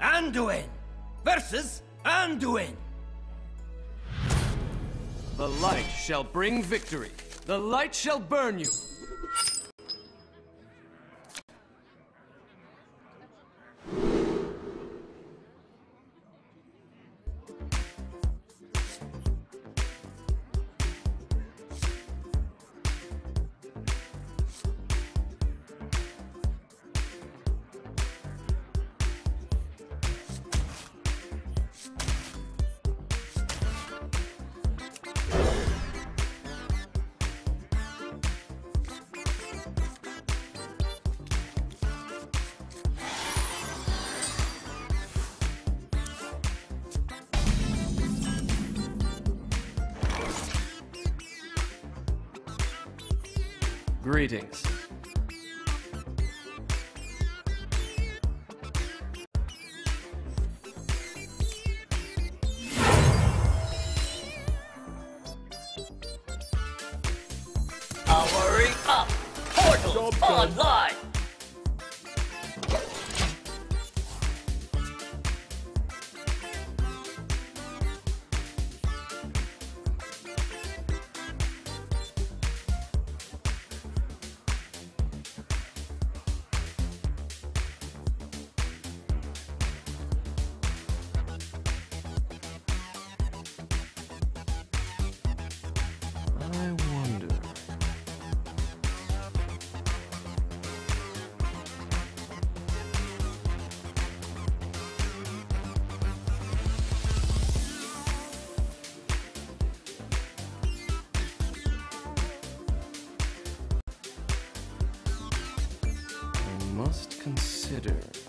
Anduin versus Anduin. The light shall bring victory. The light shall burn you. Greetings. Powering up! Portals online! Consider.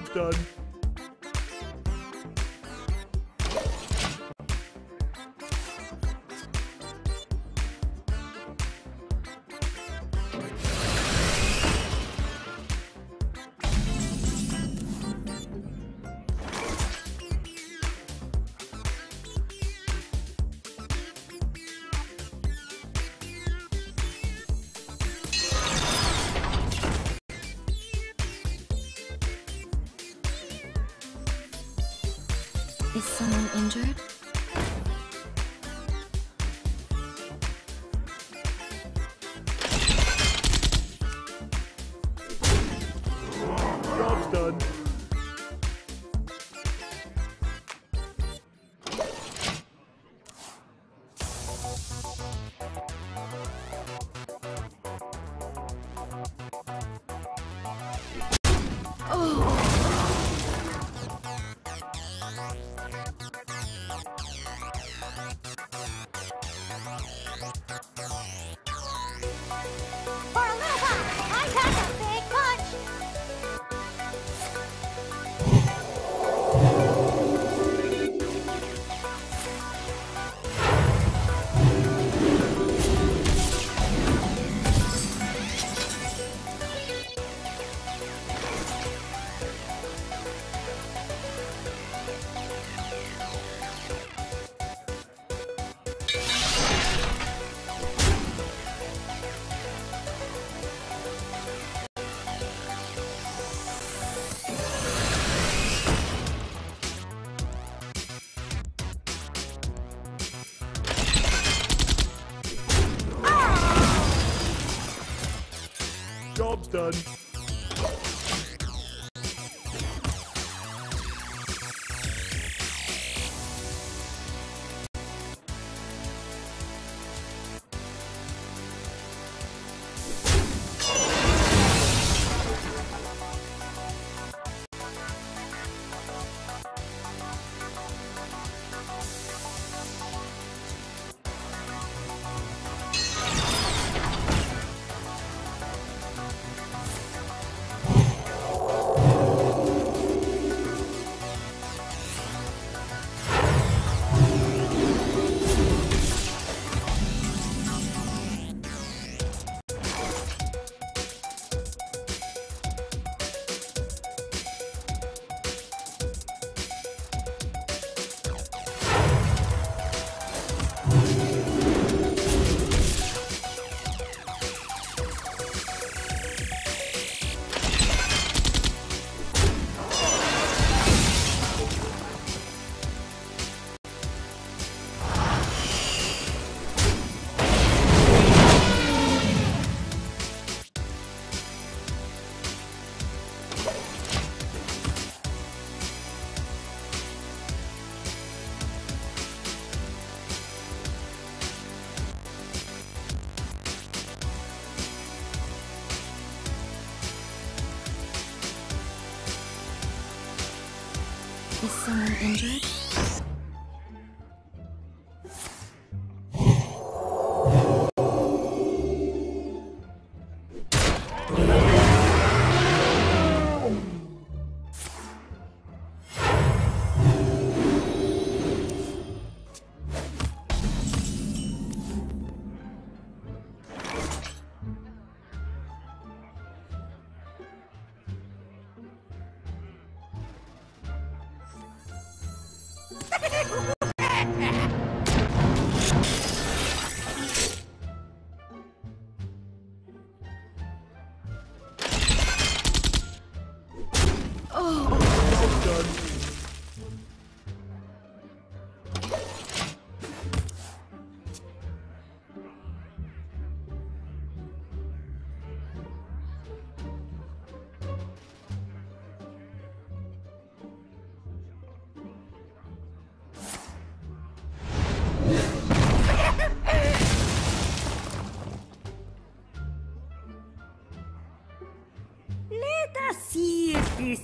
Job's done. Is someone injured?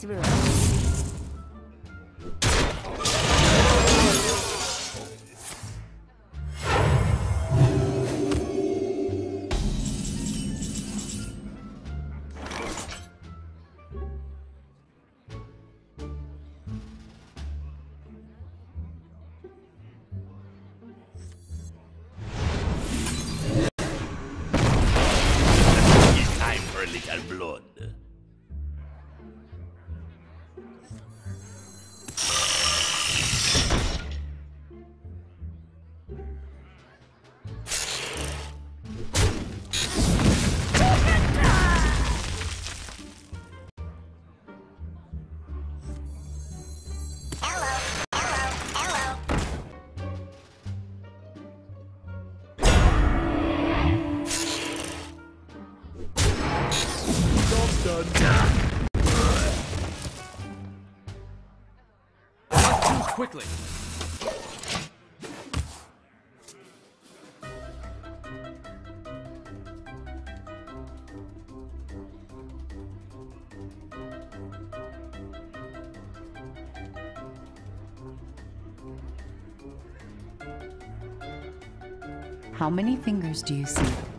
this room. How many fingers do you see?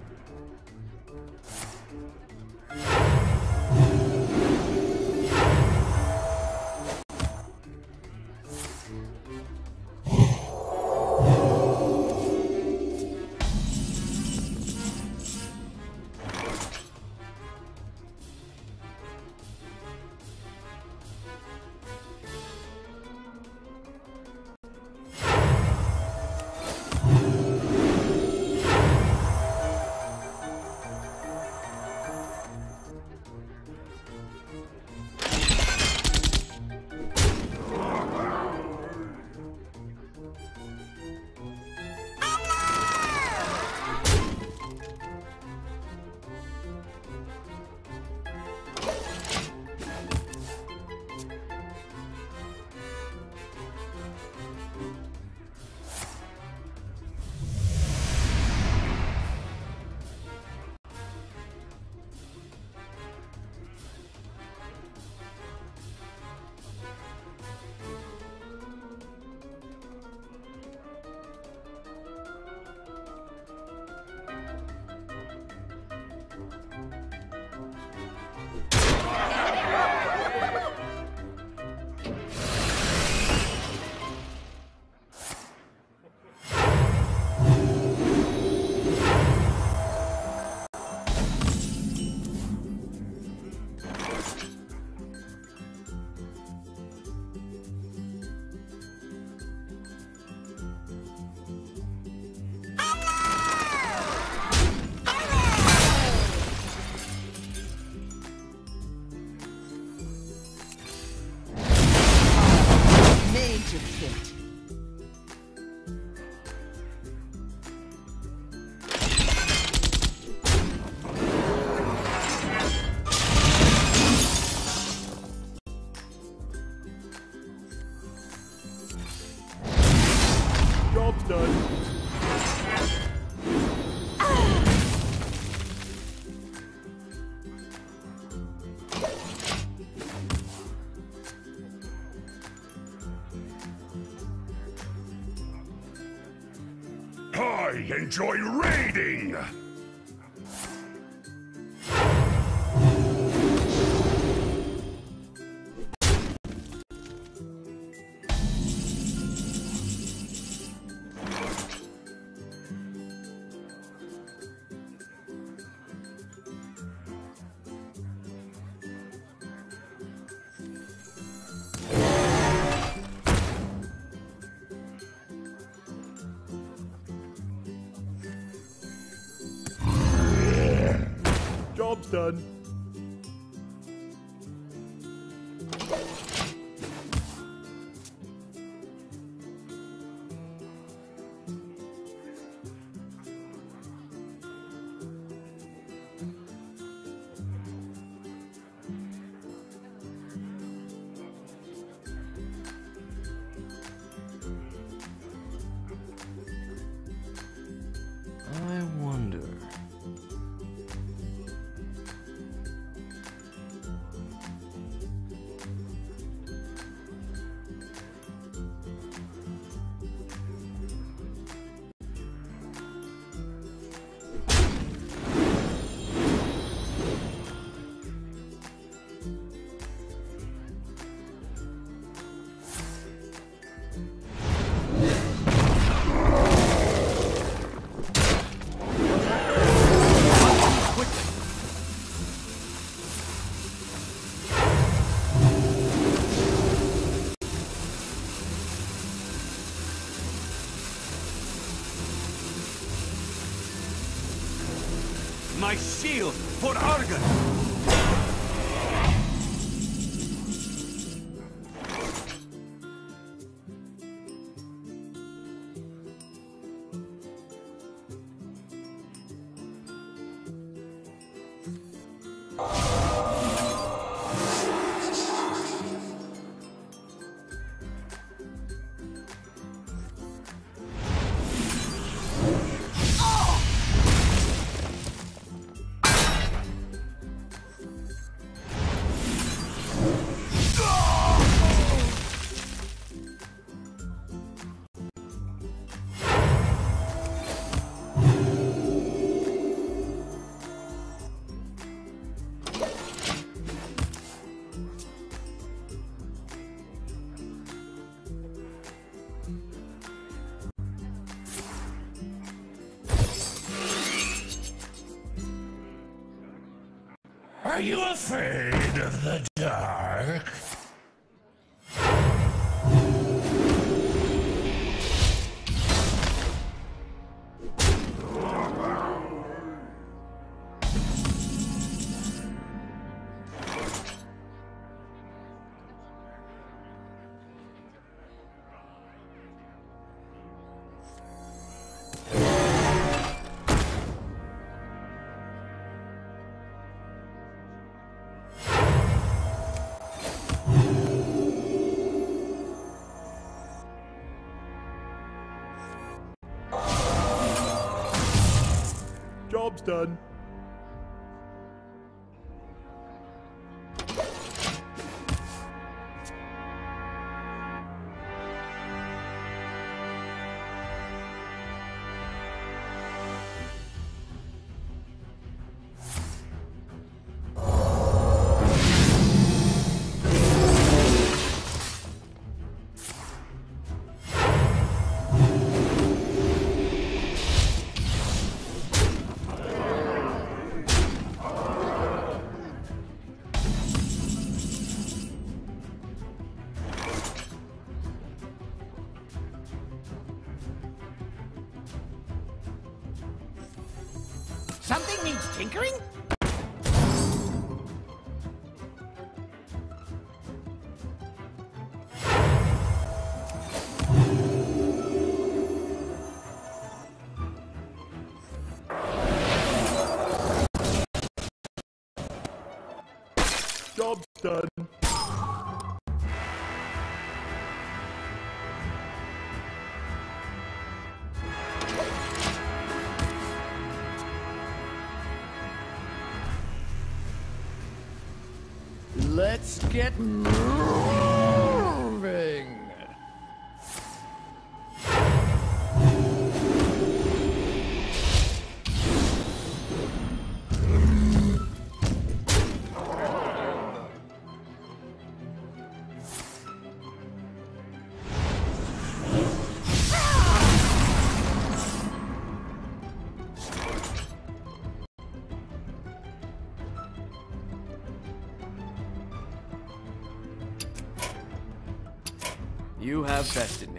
I enjoy raiding! Job's done. Are you afraid of the dark? Job's done. Something needs tinkering? Let's get moving. You have bested me.